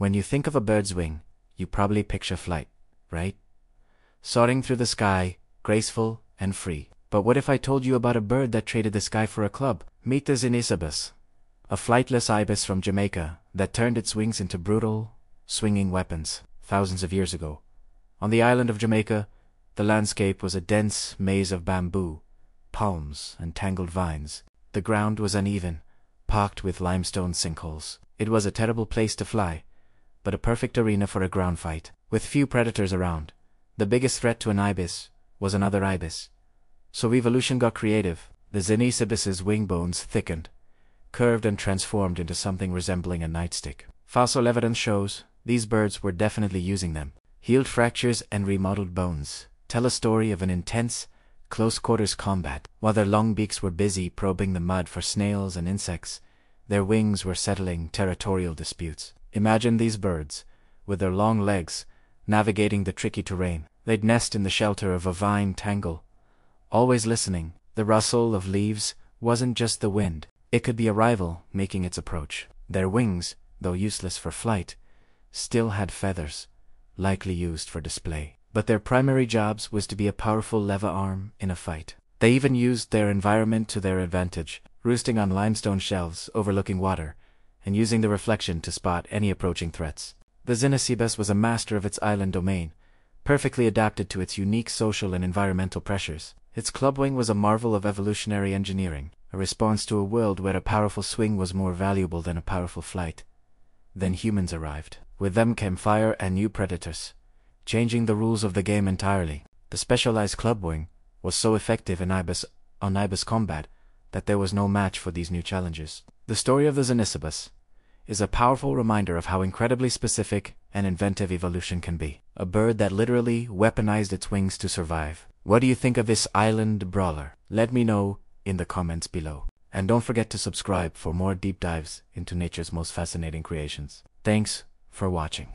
When you think of a bird's wing, you probably picture flight, right? Soaring through the sky, graceful and free. But what if I told you about a bird that traded the sky for a club? Meet the Xenicibis, a flightless ibis from Jamaica that turned its wings into brutal, swinging weapons thousands of years ago. On the island of Jamaica, the landscape was a dense maze of bamboo, palms, and tangled vines. The ground was uneven, pocked with limestone sinkholes. It was a terrible place to fly, but a perfect arena for a ground fight. With few predators around, the biggest threat to an ibis was another ibis. So evolution got creative. The Xenicibis's wing bones thickened, curved and transformed into something resembling a nightstick. Fossil evidence shows these birds were definitely using them. Healed fractures and remodeled bones tell a story of an intense, close-quarters combat. While their long beaks were busy probing the mud for snails and insects, their wings were settling territorial disputes. Imagine these birds, with their long legs, navigating the tricky terrain. They'd nest in the shelter of a vine tangle, always listening. The rustle of leaves wasn't just the wind, it could be a rival making its approach. Their wings, though useless for flight, still had feathers, likely used for display. But their primary jobs was to be a powerful lever arm in a fight. They even used their environment to their advantage, roosting on limestone shelves overlooking water, and using the reflection to spot any approaching threats. The Xenicibis was a master of its island domain, perfectly adapted to its unique social and environmental pressures. Its club wing was a marvel of evolutionary engineering, a response to a world where a powerful swing was more valuable than a powerful flight. Then humans arrived. With them came fire and new predators, changing the rules of the game entirely. The specialized club wing was so effective in ibis on ibis combat that there was no match for these new challenges. The story of the Xenicibis is a powerful reminder of how incredibly specific and inventive evolution can be. A bird that literally weaponized its wings to survive. What do you think of this island brawler? Let me know in the comments below. And don't forget to subscribe for more deep dives into nature's most fascinating creations. Thanks for watching.